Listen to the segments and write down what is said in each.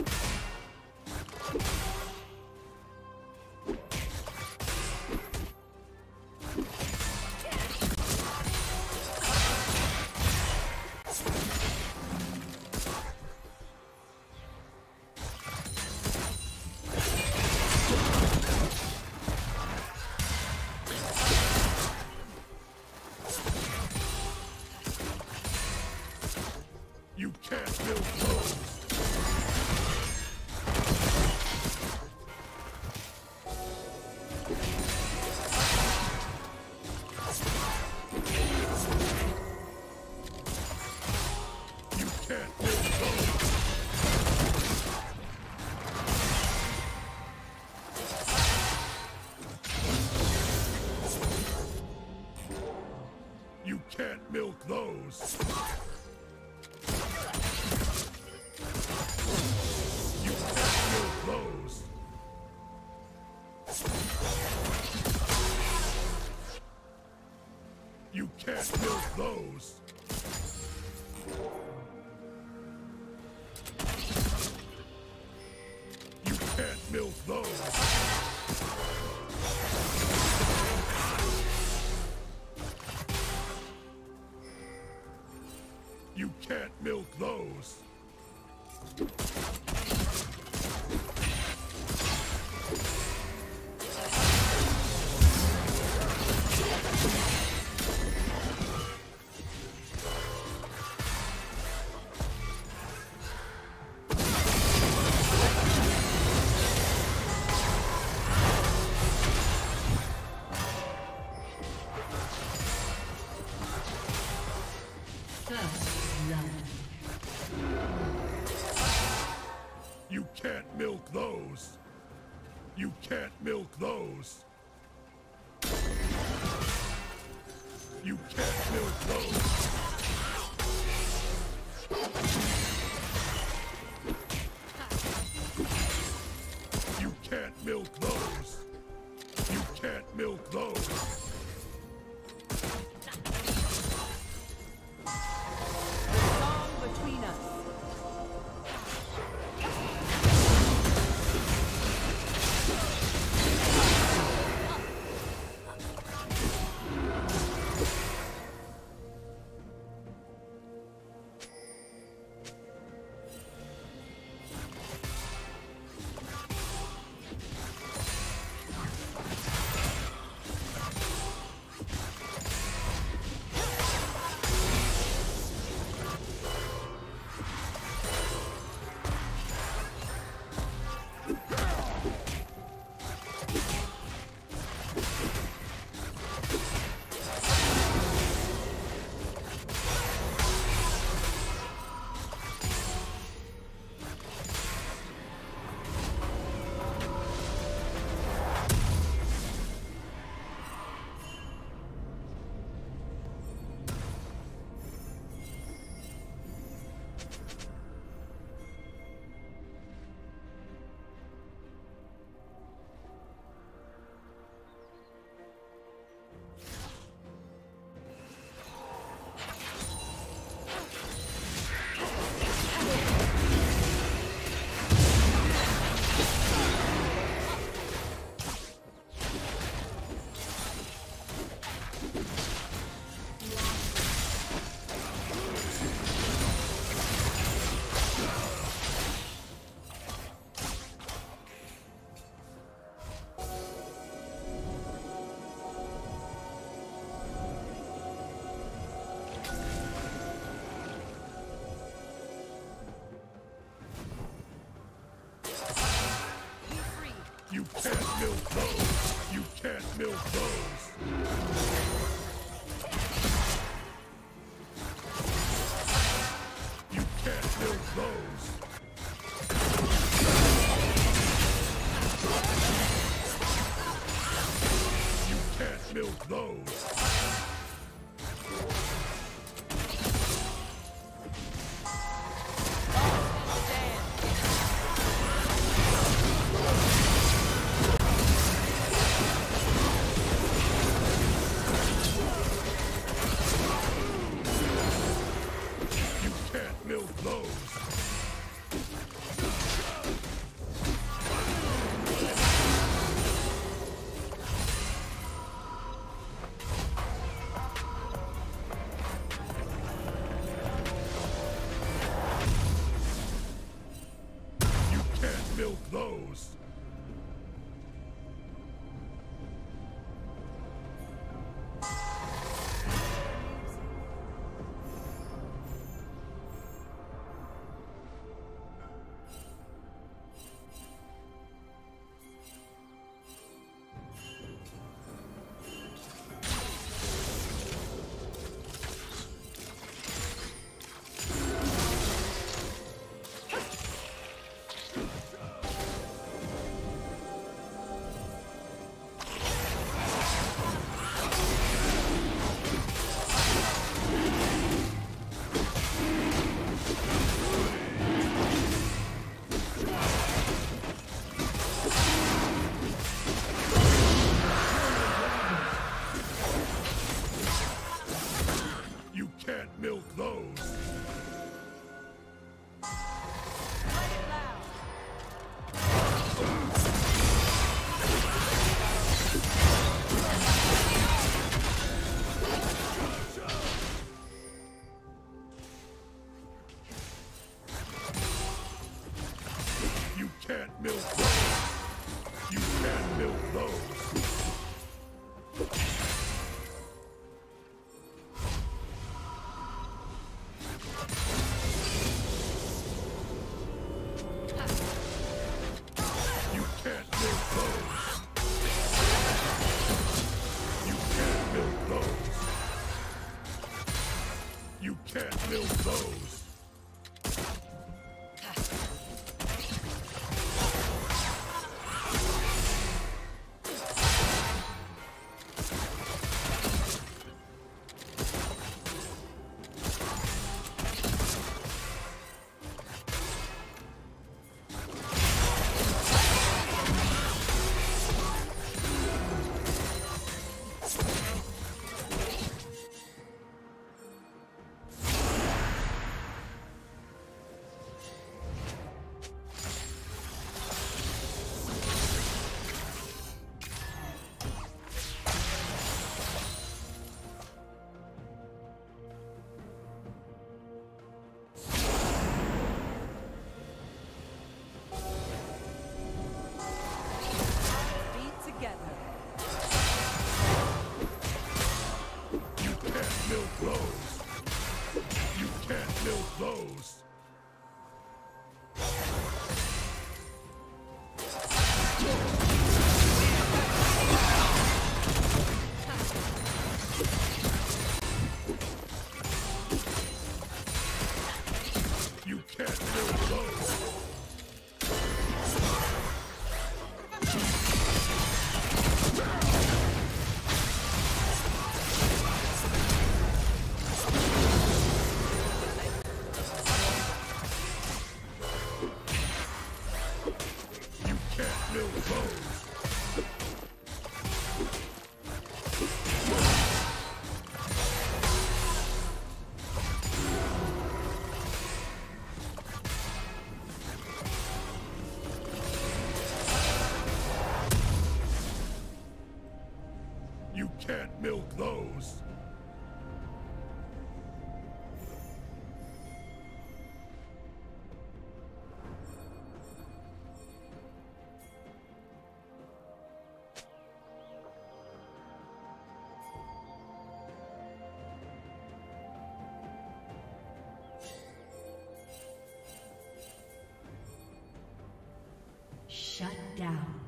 you Shut down.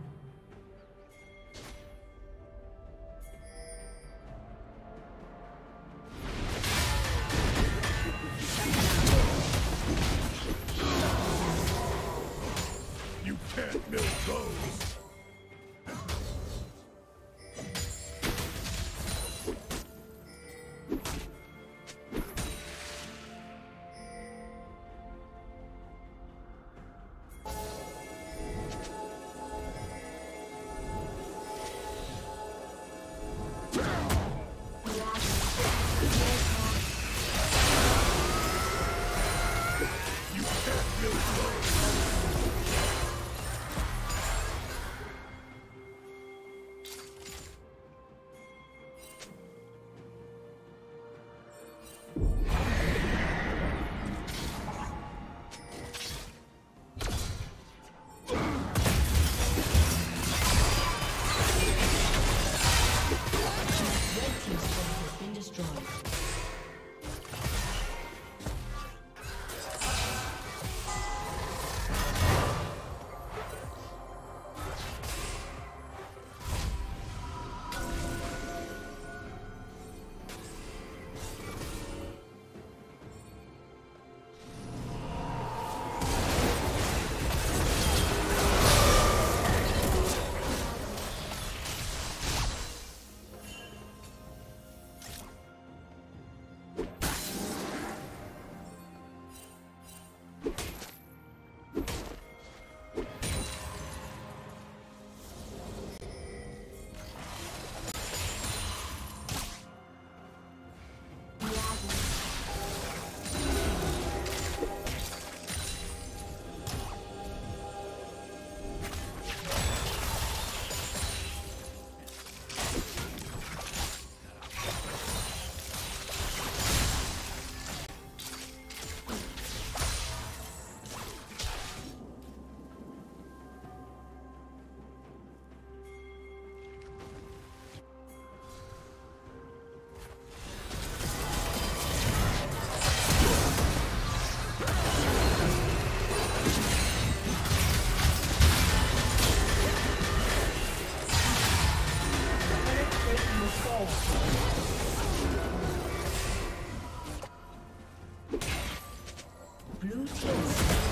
Blue team's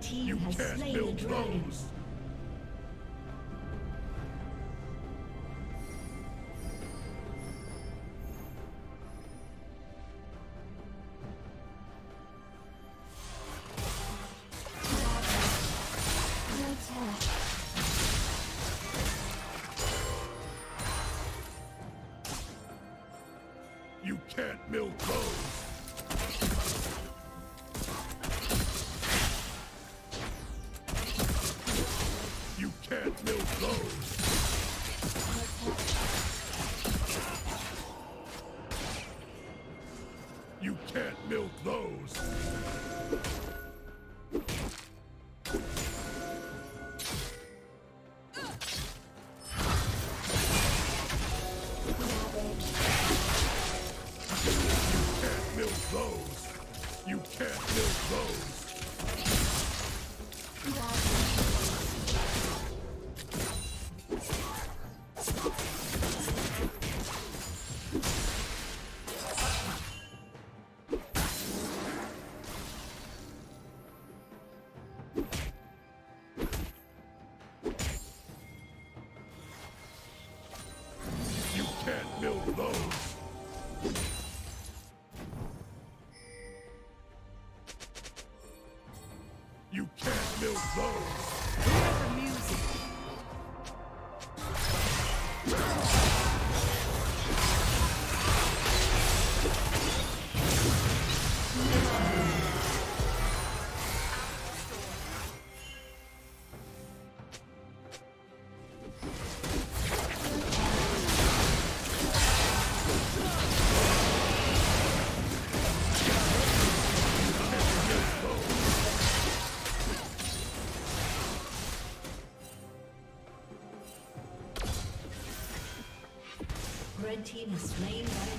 Team you has slain the dragon. Those. You can't milk those. Team is slain by